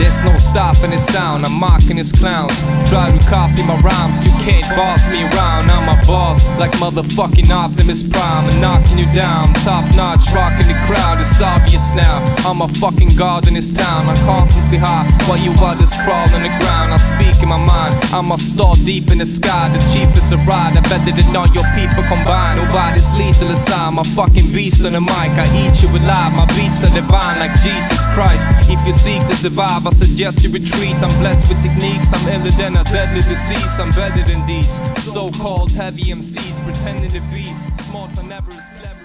There's no stopping his sound, I'm mocking his clowns. Try to copy my rhymes, you can't boss me around. I'm a boss, like motherfucking Optimus Prime, knocking you down. Top notch, rocking the crowd, it's obvious now. I'm a fucking god in this town, I'm constantly high while you others crawl on the ground. I speak in my mind, I'm a star deep in the sky. The chief is a ride, I better than all your people combined. Nobody's lethal aside, I'm a fucking beast on the mic. I eat you alive, my beats are divine like Jesus Christ. If you seek to survive, I suggest you retreat. I'm blessed with techniques, I'm iller than a deadly disease. I'm better than these so called heavy MCs pretending to be smart but never as clever.